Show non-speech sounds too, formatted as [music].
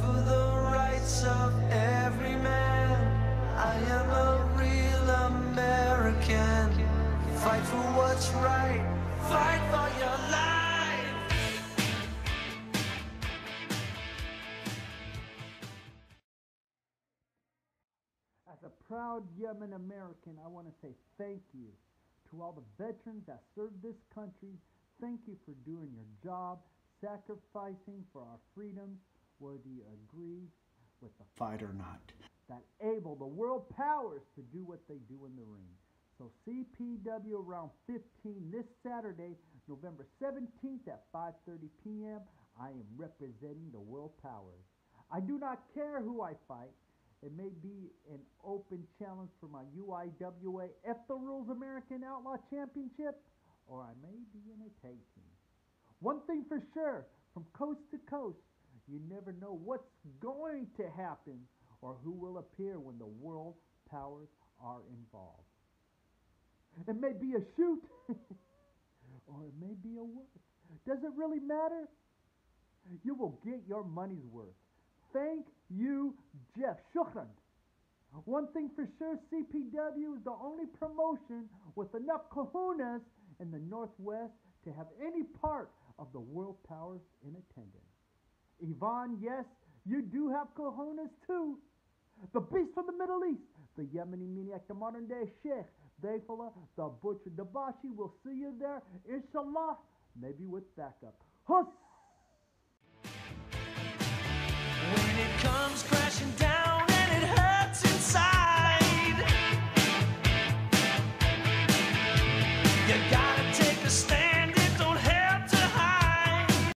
for the rights of every man. I am a real American. Fight for what's right. Fight for your life. As a proud Yemen American, I want to say thank you to all the veterans that served this country. Thank you for doing your job, sacrificing for our freedoms whether you agree with the fight or not. That able the world powers to do what they do in the ring. So CPW around 15 this Saturday, November 17th at 5:30 p.m. I am representing the world powers. I do not care who I fight. It may be an open challenge for my UIWA F the Rules American Outlaw Championship, or I may be in a tag team. One thing for sure, from coast to coast, you never know what's going to happen or who will appear when the world powers are involved. It may be a shoot, [laughs] or it may be a work. Does it really matter? You will get your money's worth. Thank you, Jeff. Shukran. One thing for sure, CPW is the only promotion with enough kahunas in the Northwest to have any part of the world powers in attendance. Yvonne, yes, you do have kahunas too. The beast from the Middle East, the Yemeni maniac, the modern day Sheikh, Diafullah, the butcher Dobashi. We'll see you there, inshallah, maybe with backup. Huss! When it comes crashing down and it hurts inside, you got